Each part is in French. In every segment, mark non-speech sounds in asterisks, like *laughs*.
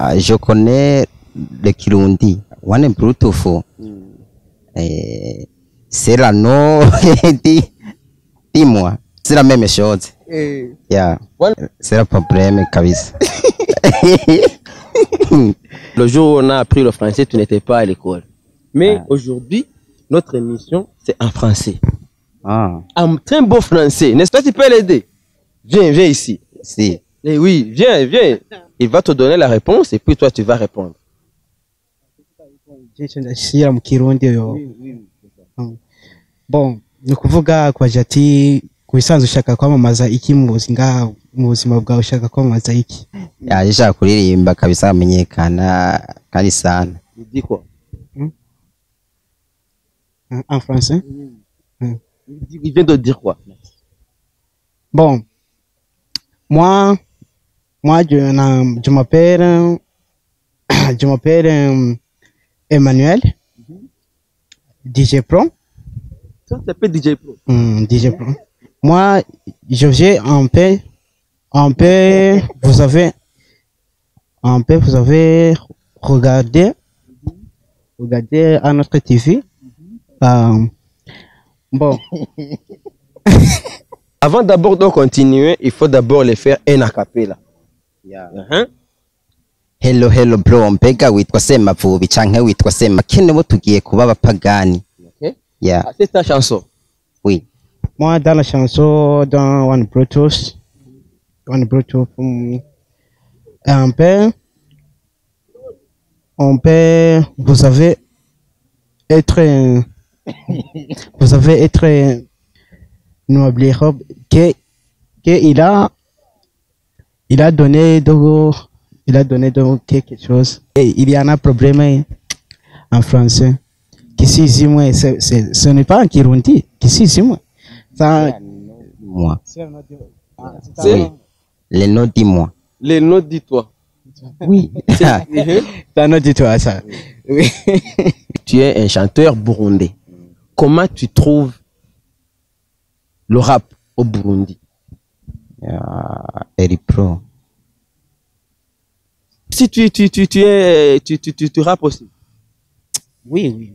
Ah, je connais le Kirundi. One Bluetooth. Eh, c'est la no. *laughs* Dis, dis-moi. C'est la même chose. Eh, Yeah. C'est le problème, kabisa. *laughs* Le jour où on a appris le français, tu n'étais pas à l'école. Mais Ah. aujourd'hui, notre émission, c'est en français. ah, Un très beau français. N'est-ce pas, tu peux l'aider? Viens, viens ici. si. Eh oui, viens, viens. Il va te donner la réponse et puis toi, tu vas répondre. Mm. bon ni ukuvuga kwaje ati ku bisanzwe ushaka kwamamaza iki mu buzima mu buzima bwawe ushaka kwamamaza iki? Yaje ashaka kuririmba kabisa amenyekana kandi sana. Il dit quoi? En en français? Il vient de dire quoi? Bon moi moi je, m'appelle je m'appelle Emmanuel DJ Pro Toi, tu t'appelles DJ Pro. Hmm, DJ Pro. Moi, je viens en paix. En paix, vous avez, en paix, vous avez regardé, regardé à notre TV. Euh, bon, *laughs* Avant d'abord de continuer, il faut d'abord les faire un acapella. Uh-huh. hello hello bro. Mbega witwa semavubi canke witwa semakene bo tugiye kuba abapagani. Ok. yeah. Ah, c'est ta chanson. oui. Moi, dans la chanson, dans One Bluetooth, One Bluetooth, hum, un peu, on peut, vous avez être, euh, vous avez être, euh, n'oubliez pas que, que il a, il a donné de, il a donné de quelque chose. Et il y en a un problème en français. C'est- c'est- ce n'est pas en Kirundi. Qu'ici, ici, moi. Ça, moi C'est le nom dis-moi les notes, dis-toi. oui *laughs* c'est un autre du tout, ça. Oui. Tu es un chanteur burundais. Comment tu trouves le rap au Burundi? Yeah, Eri pro Si tu, tu, tu, tu, es, tu, tu, tu, tu rappes aussi, Oui, oui.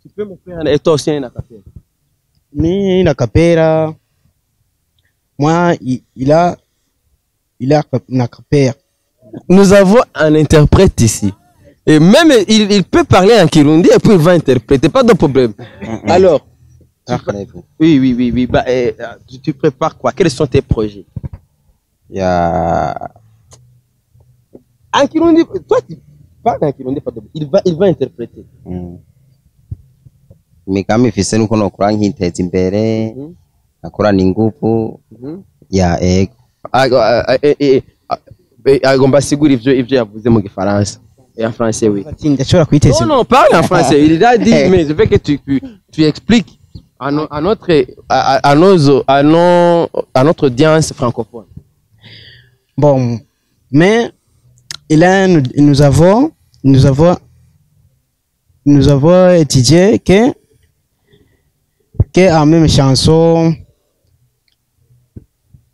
tu peux me faire un, et toi aussi un acapella. Mais la capera, moi, il, il a, il a une capera. Nous avons un interprète ici. Et même, il, il peut parler en Kirundi et puis il va interpréter, pas de problème. Alors, oui, oui, oui, oui. Bah, eh, tu, tu prépares quoi? Quels sont tes projets? Yeah. En Kirundi, toi, tu parles en Kirundi, pas de problème. Il va, il va interpréter. mm. imigambi ifise nuko nokora nkiteza imbere akorana ingufu Mhm. ya ego Ah, ah, ah, eh, eh, ah, eh, agomba asigura ivyo ivyo yavuze mu gifaransa en français oui ndashobora kwiteza non non parle en français il a dit mais je veux que tu tu, tu expliques à, no- à notre à, à nos à nos à notre audience francophone Bon, mais et là, nous, nous avons, nous avons, nous avons étudié que, que en même chanson,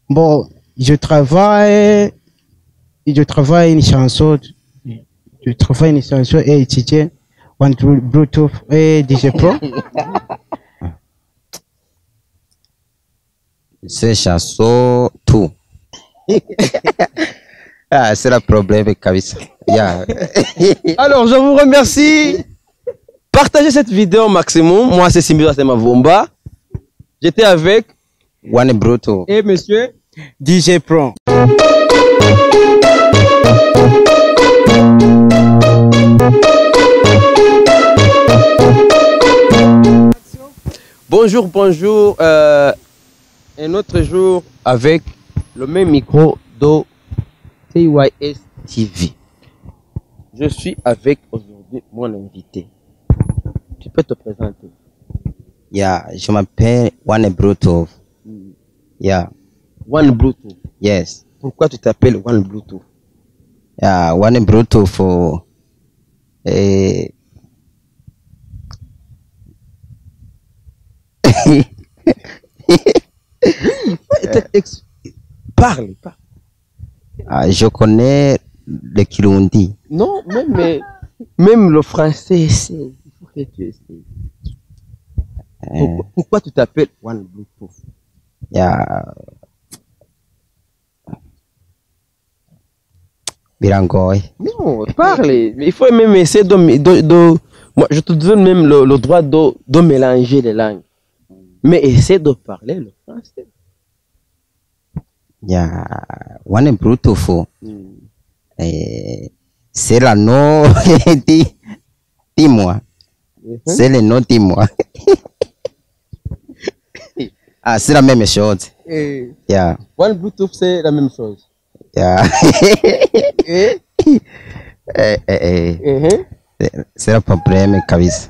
bon, je travaille, je travaille une chanson, je travaille une chanson et étudier One Bluetooth et DJ Pro. *laughs* c'est chanson tout ah, c'est la problème kabisa yeah. *laughs* alors je vous remercie partagez cette vidéo au maximum moi c'est Simbiza Semavumba j'étais avec one bruto et monsieur DJ Pro. Bonjour, bonjour. Euh, un autre jour avec le même micro de TYS TV. Je suis avec aujourd'hui mon invité. Tu peux te présenter. yeah. je m'appelle one bruto yeah. One Bluetooth. yes Pourquoi tu t'appelles One Bluetooth? Yeah. one bruto for eh, *laughs* Parle, parle. ah, je connais le Kirundi. Non, même, le français, c'est. Il faut que tu essayes. Eh, Pourquoi, pourquoi tu t'appelles One Bluetooth? Ya birangoye Non, parle. Il faut même essayer de, de, de- Moi, je te donne même le, le droit de, de mélanger les langues. Mais essaie de parler le français. Ya wane bluetooth eh, sela no *laughs* ti timwa. Sele no timwa. *laughs* Ah c'est la même chose Et ya. One Bluetooth, c'est la même chose. ya. Et, *laughs* eh, eh, eh. et, C'est- c'est le problème kabisa.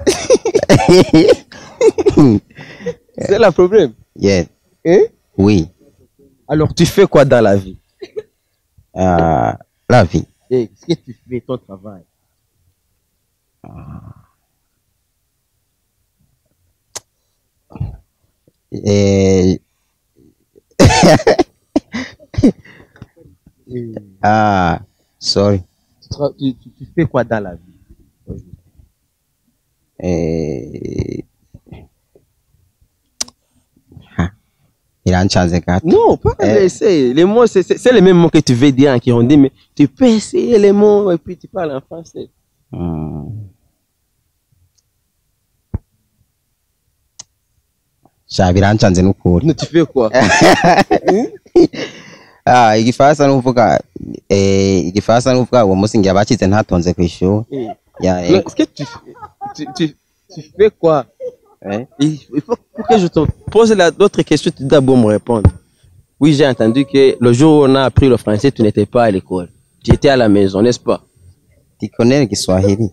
C'est le problème. yeah. Et, oui alors, tu fais quoi dans la vie? Ah, la vie. Qu'est-ce que tu fais ton travail? Eh, *laughs* *laughs* ah, sorry. tu, fais quoi dans la vie? Iranchanze gato. Non, pas Eh. essayer. Les mots, c'est- les mêmes mots que tu veux dire en Kirundi, mais tu peux essayer les mots et puis tu parles en français. Mm. sha biranchanze n'ukuri Non, tu fais quoi? *laughs* Ah igifaransa n'uvuga eh igifaransa n'uvuga uwo munsi ngira bakize ntatonze ku ishuri ya Est-ce que tu, tu, tu, tu fais quoi? Eh, il, faut pour que je te pose d'autres questions, tu dois d'abord me répondre. Oui, j'ai entendu que le jour où on a appris le français, tu n'étais pas à l'école. Tu étais à la maison, n'est-ce pas? Tu connais le Kiswahili?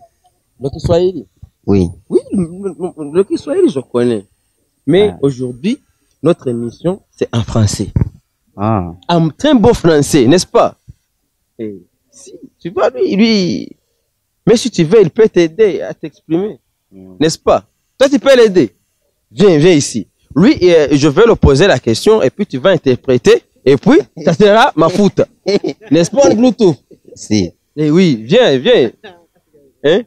Le Kiswahili? Oui Oui, le, Kiswahili, je connais. Mais Ah. aujourd'hui, notre émission, c'est en français. ah un très beau français, n'est-ce pas? Et si, tu vois, lui, lui, mais si tu veux, il peut t'aider à t'exprimer, n'est-ce pas? Toi, tu peux l'aider. Viens, viens ici. Lui, euh, je vais lui poser la question et puis tu vas interpréter et puis ça sera ma faute. *laughs* N'est-ce pas, Bluetooth? Si Eh oui, viens, viens. Hein?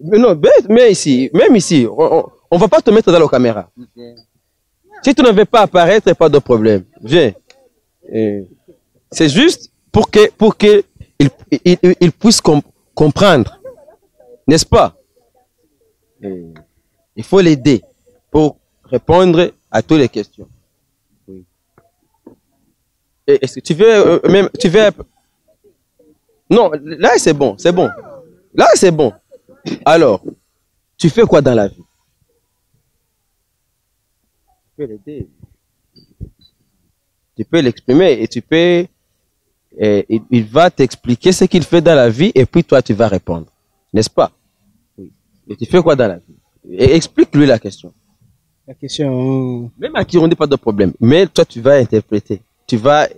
Mais non, mais, ici, même ici, on, on va pas te mettre dans la caméra. Si tu ne veux pas apparaître, pas de problème. Viens. Euh, C'est juste pour que, pour que il, il, il- il puisse com- comprendre. N'est-ce pas? Euh, Il faut l'aider pour répondre à toutes les questions. Est-ce que tu veux, euh, même, tu veux, non, là c'est bon, c'est bon. Là c'est bon. Alors, tu fais quoi dans la vie? Tu peux l'aider. Tu peux l'exprimer et tu peux. il va t'expliquer ce qu'il fait dans la vie et puis toi tu vas répondre. N'est-ce pas? Et tu fais quoi dans la vie? Et explique-lui la question. La question. Même à qui on dit pas de problème. Mais toi tu vas interpréter. Tu vas,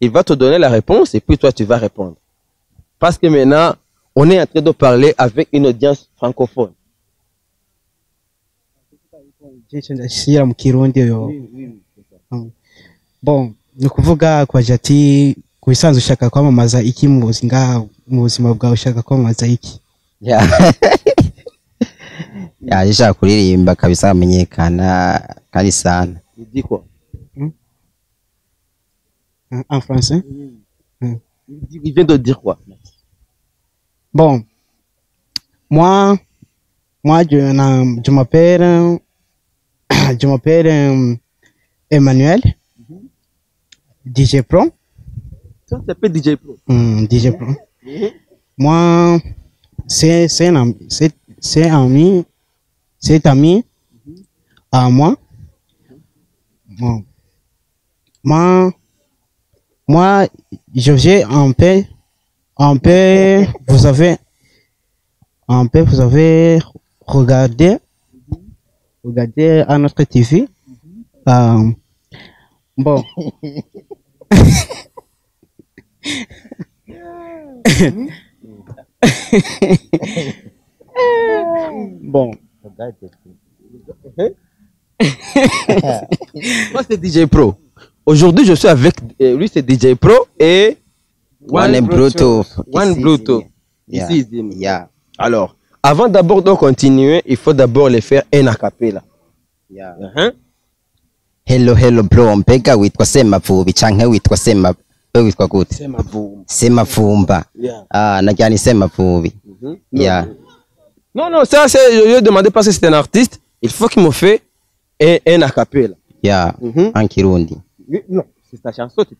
il va te donner la réponse et puis toi tu vas répondre. Parce que maintenant, on est en train de parler avec une audience francophone. bon ni ukuvuga kwa jati ku bisanzwe ushaka kwamamaza iki mu buzima mu buzima bwawe ushaka kwamamaza iki ya *laughs* yaje ishaka kuririmba kabisa amenyekana kandi sana. Il dit quoi? en français? Il, dit- il vient de dire quoi? bon moi moi je, je m'appelle *coughs* je m'appelle euh, Emmanuel. DJ Pro. Ça s'appelle DJ Pro. Hmm, DJ Pro. Moi c'est c'est un ami un ami à moi. Bon. Moi moi je vais un peu un peu vous avez un peu vous avez regardé regardé à notre TV Euh, bon. *laughs* *laughs* Bon Moi, c'est DJ Pro. Aujourd'hui, je suis avec euh, lui, c'est DJ Pro et One Bluetooth. One Ici, Bluetooth. Yeah. Ici, ici. Yeah. Alors, avant d'abord de continuer, il faut d'abord les faire un acapella. Yeah. Hein? hello hello bro mbega witwa semavubi canke witwa sema we witwa gute C'est ma boum. semavumba Yeah. ah najyana semavubi Mhm. Yeah. Non, non, ça, c'est, je lui ai demandé parce que c'est un artiste, il faut qu'il me fait un, un acapella. ya Mhm. en kirundi Non, c'est ta chanson, tu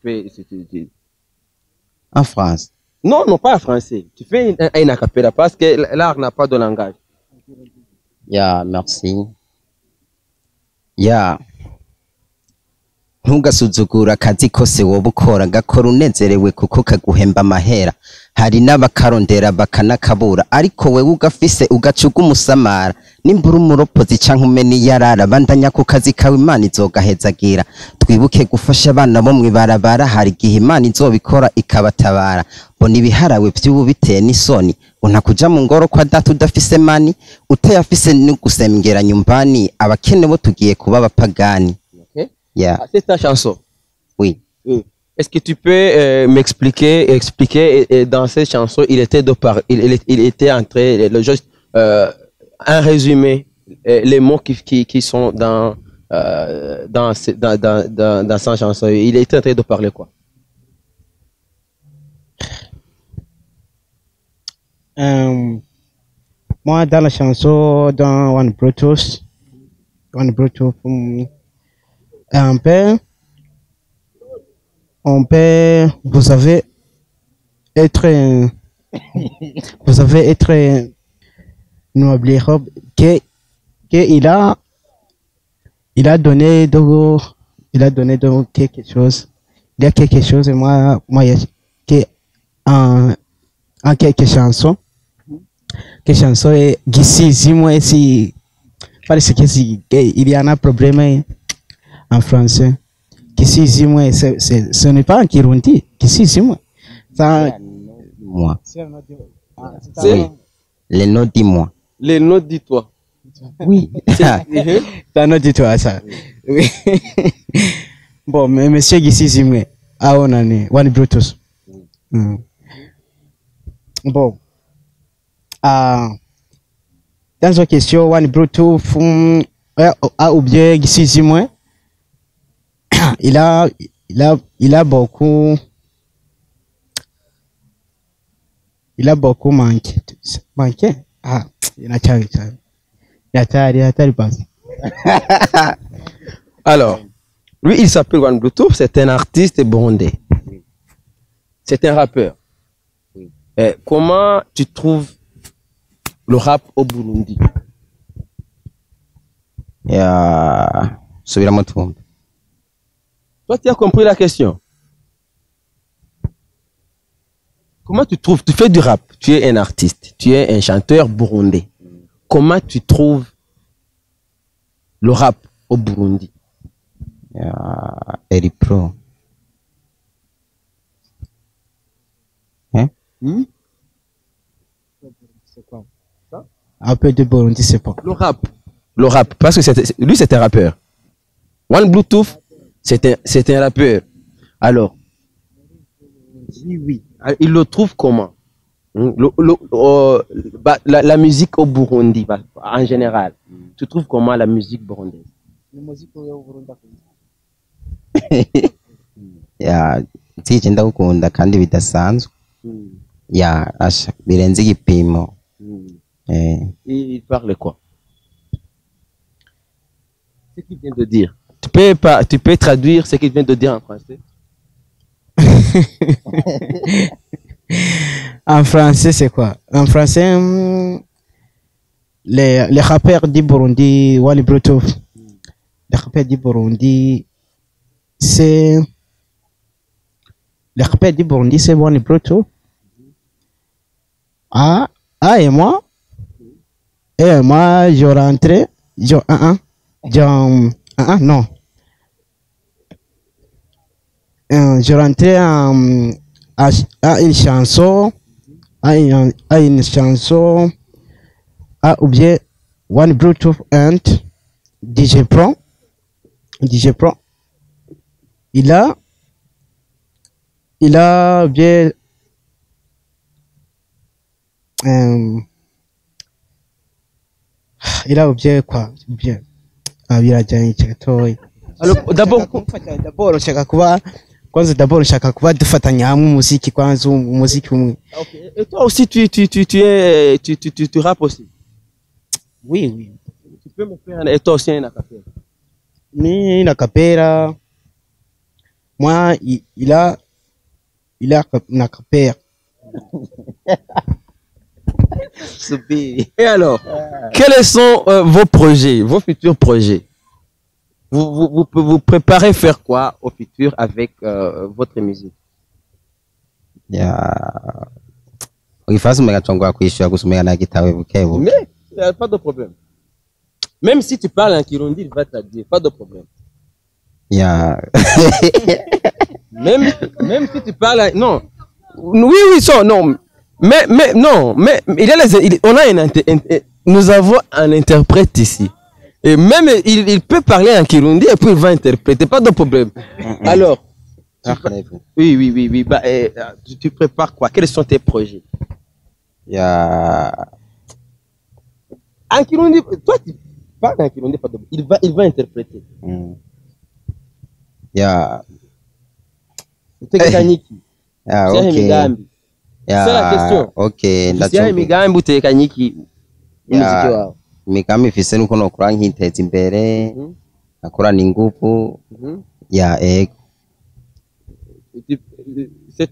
tu- en france Non, non, pas en français. Tu fais un, un acapella parce que l'art n'a pas de langage. ya merci ya ntugasuzugura akazi kose woba ukora gakora unezerewe kuko kaguhemba amahera. Hari n'abakarondera bakanakabura ariko wewe ugafise ugacuga umusamara nimbura umuropozi canke umena iyarara bandanya ku kazi kawe imana izogahezagira. Twibuke gufasha abana bo mw'ibarabara hari igihe imana izobikora ikabatabara. Mbona ibiharawe vy'ubu biteye n'isoni. Unta kuja mu ngoro kwa data udafise mani utayafise ni gusengera nyumbani abakene bo tugiye kuba abapagani. Ya Ah, c'est ta chanson. oui Oui. Est-ce que tu peux euh, m'expliquer, expliquer et, et dans cette chanson, il était de par, il, il, il était entré, le juste, euh, un résumé, euh, les mots qui, qui, qui sont dans, euh, dans, dans, dans, dans, dans sa chanson. Il était en train de parler quoi? Euh, moi, dans la chanson, dans One Bluetooth, One Bluetooth, hum, un on peut, vous savez, être, *laughs* vous savez, être, noble que, que il a, il a donné de, il a donné de quelque chose, il y a quelque chose, et moi, moi, il y a que, en, en quelques chansons, que chanson est Gissi, si moi, si, parce que si, il y en a un problème en français. Gissi, si moi, c'est- c'est- ce n'est pas en Kirundi, Gissi, si moi. Ça, moi C'est oui les noms dis-moi les notes, dis-toi. oui *laughs* *laughs* ça n'a dit toi ça. Oui. *laughs* bon, mais monsieur Gissi, si moi, ah, on en est, One Bluetooth. Hmm. Bon. Ah, dans une question, One Bluetooth, hum, ouais, a oublié Gissi, si moi. Il a, il a, il a beaucoup, il a beaucoup manqué. Manqué? Ah, il a tchari, tchari. Il a tchari, il a tchari, pas. *laughs* Alors, lui, il s'appelle Bluetooth, c'est un artiste burundais. C'est un rappeur. Euh, comment tu trouves le rap au Burundi? Twumve Toi, tu as compris la question. Comment tu trouves Tu fais du rap, tu es un artiste, tu es un chanteur burundais. Comment tu trouves le rap au Burundi? Ya eri pro hein? Un peu de Burundi, c'est pas. Le rap. Le rap, parce que c'était- lui, c'est un rappeur. One Bluetooth, c'est un, c'est un rappeur. Alors, oui, Il le trouve comment? Le- le- euh, bah, la, la musique au Burundi, bah, en général. Tu trouves comment la musique burundaise? *laughs* Ya nsije ndagukunda kandi bidasanzwe. Ya asha birenze igipimo. Eh. Et il parle quoi? Ce qu'il vient de dire. Peux, pas, tu peux traduire ce qu'il vient de dire en français *laughs* En français, c'est quoi? En français, hum, les, les rappeurs du Burundi, Wally Bluetooth, les rappeurs du Burundi, c'est. Les rappeurs du Burundi, c'est Wally Bluetooth. Ah, ah, et moi? Et moi, je rentrais, je. Ah, ah, je. Ah, ah, non. Euh, je rentrais en, à, à une chanson, à une, à une chanson, à ou bien One Bluetooth and DJ Pro. DJ Pro. Il a, il a bien euh, il a oublié quoi? Bien ah birajyanye gatoya Alors, d'abord, d'abord nshaka kuba kwanza d'abord nshaka kuba dufatanya hamwe umuziki kwanza um- umuziki umwe. Ok. Et toi aussi, tu, tu, tu, tu, es, tu, tu, tu, tu rappes aussi? oui oui. Tu peux me faire un, et toi aussi un acapella. mi na kapera moi il, il a il a na kapera *laughs* Et alors, quels sont euh, vos projets, vos futurs projets? Vous, vous, vous, vous préparez faire quoi au futur avec euh, votre musique? Bukebu Mais, pas de problème. Même si tu parles en Kirundi, il va te dire, pas de problème. ya *laughs* Même, même si tu parles, en- non. Oui, oui, ça, non. Mais, mais, non, mais, il y a les, il- on a un, inter- un- nous avons un interprète ici. Et même, il, il peut parler en Kirundi et puis il va interpréter, pas de problème. Alors, oui, oui, oui, oui, bah, eh, tu, tu prépares quoi? Quels sont tes projets? Ya En Kirundi, toi, tu parles en Kirundi, pas de problème. Il va, il va interpréter. mm. ya Usiahe okay migambi. ya C'est la question. okay Usiahe migambi. Imigambi ifise nuko nokura nkiteza imbere Mhm. nakorana ingufu Mhm. ya ego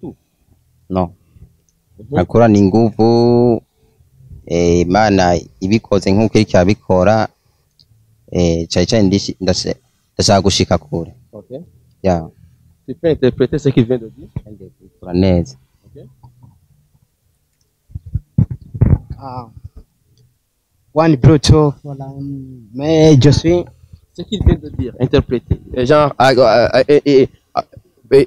tout. no. Nakorana ingufu eh, imana ibikoze nk'uko iriko irabikora eh, cane cane ndashaka gushika kure. Ya. Tu peux interpréter ce qu'il vient de dire. neza. Ah. One bluetooth voilà mais je suis Ce qu'il vient de dire, interpréter. Genre, eh,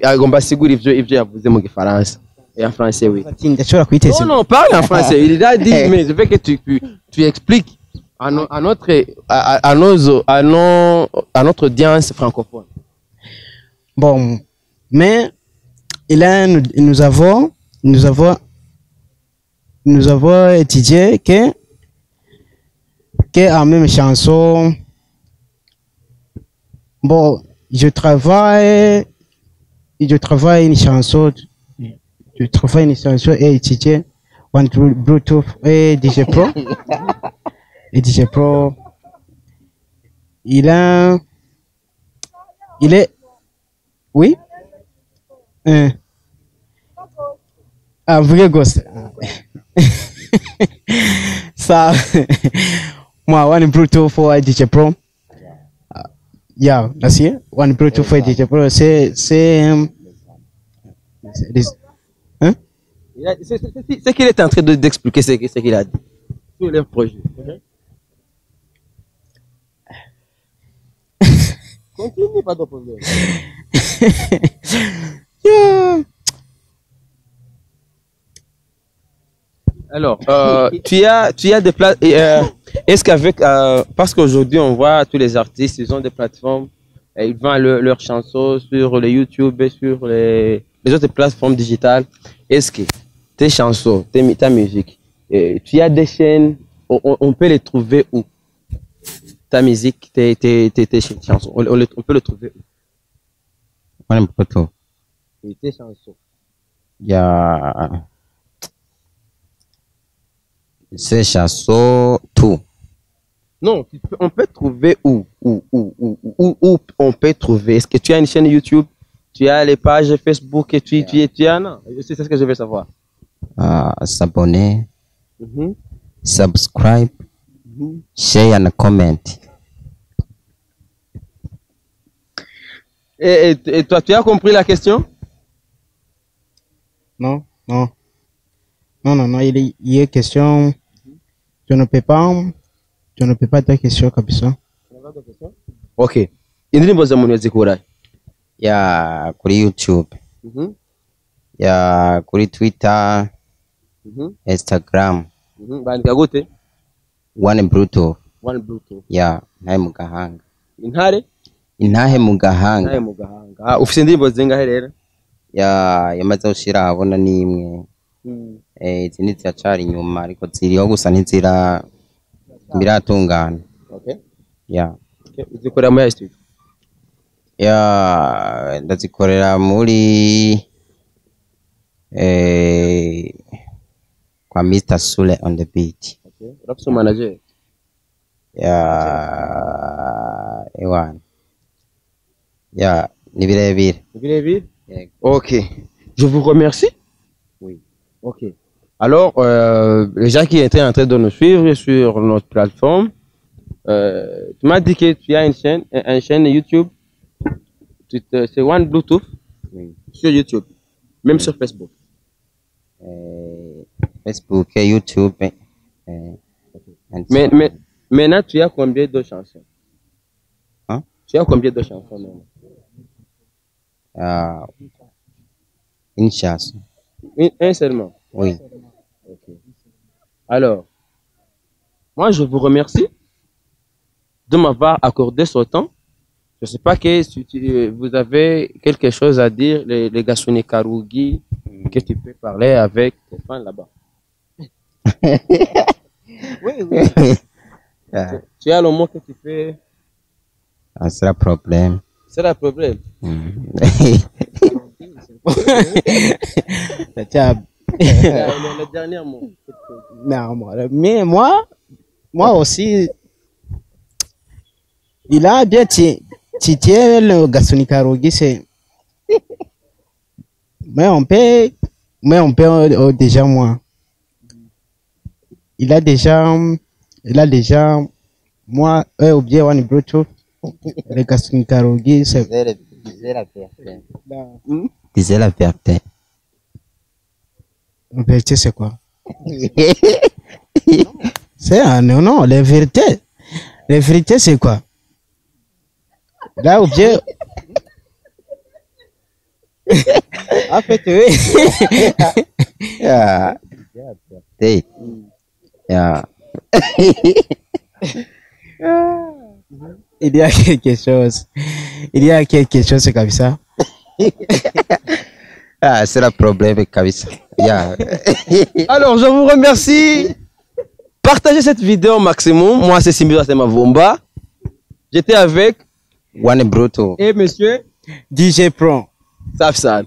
agomba asigura ivyo ivyo yavuze mu gifaransa. Et en français, oui. ndashobora kwiteza Non, non, parle en français. Il a dit, *laughs* mais je veux que tu, tu, tu expliques à, no- à notre, à, à, à nos, à, nos, à notre audience francophone. Bon, mais et là, nous, nous avons, nous avons, nous avons étudié que, que en même chanson, bon, je travaille, je travaille une chanson, je travaille une chanson et One Blu- Bluetooth et DJ Pro. *laughs* et DJ Pro, il a, il est, oui? Euh. Ah, vrai gosse. *laughs* Ça, moi, one Bluetooth for DJ Pro. Ah, Yeah, that's it. One Bluetooth for DJ Pro. C'est, c'est, c'est- hein? C'est c'est- c'est- c'est qu'il est en train de- d'expliquer ce que- ce qu'il a dit sur les projets. *laughs* Continue, pas de problème. *laughs* Yeah. Alors, euh, tu as, tu as des places. Est-ce qu'avec, euh, parce qu'aujourd'hui on voit tous les artistes, ils ont des plateformes, et ils vendent leur- leurs chansons sur les YouTube et sur les, les autres plateformes digitales. Est-ce que tes chansons, tes, ta musique, euh, tu as des chaînes, on, on- peut les trouver où? Ta musique, tes, tes, tes, tes chansons, on, on peut les trouver où? Oui, Tes chansons? ya se chasso tu Non, tu peux- on peut trouver où, où, où, où, où, où on peut trouver? Est-ce que tu as une chaîne YouTube? Tu as les pages Facebook et tu, tu, tu en as? C'est c'est ce que je veux savoir. uh, s'abonner Mhm. subscribe Mhm. share and comment Et, et, et toi, tu as compris la question? Non, non. Non, non, non, il il est question. Je ne peux pas, je ne peux pas ta question comme ça. Ok. indirimbo za muntu yazikurahe ya kuri youtube. Mhm. ya kuri twitter. Mhm. instagram. Mhm. bandika gute? One bluetooth. One bluetooth. Ya ntahe mu gahanga intare intahe mu gahanga intare mu gahanga Ah, ufite indirimbo zingahe rero? Ya yamaze gushira ahabona n'imwe. Mm. eh, izindi ziracari inyuma ariko ziriho gusa ntizira biratungana Okay. ya Okay. Uzikorera muri ya ndazikorera muri eh, kwa Mr. Sule on the beat manager. ya ewana ya ni birebire Birebire. Yego. Ok. Je vous remercie. Oui. Ok. Alors, euh, les gens qui étaient en train de nous suivre sur notre plateforme, euh, tu m'as dit que tu as une chaîne, une chaîne YouTube. C'est One Bluetooth Oui. sur YouTube, même sur Facebook. Eh, Facebook, YouTube. eh, and Mais, maintenant, tu as combien de chansons? Hein? Tu as combien de chansons maintenant? Ah, une chasse. Une- Un seulement? Oui. Alors, moi, je vous remercie de m'avoir accordé ce temps. Je ne sais pas que si tu- vous avez quelque chose à dire, les, les Gassouné Karougi, que tu peux parler avec tes fans là-bas. *laughs* Ah, Tu as le mot que tu peux. ah, c'est le problème. C'est le problème. Mm. *laughs* *laughs* *laughs* dernier mot. non, moi, mais moi, moi aussi, il a bien ti- titillé le Gaston Karogi, c'est. Mais on peut, mais on peut euh, euh, déjà moi. Il a déjà, il a déjà, moi, euh, ou bien One Bluetooth, le Gaston Karogi, c'est. Disais la vérité. En vérité, c'est quoi? *laughs* C'est un non, non, la vérité. La vérité, c'est quoi? Là, ou bien. *laughs* en fait, oui. Yeah. *laughs* Yeah. Il y a quelque chose. Il y a quelque chose comme ça. Ah, c'est le problème, kabisa. Yeah. *laughs* Alors, je vous remercie. Partagez cette vidéo au maximum. Moi, c'est Simbiwa Semavumba. J'étais avec One brutal. et monsieur DJ Pro. Safsan.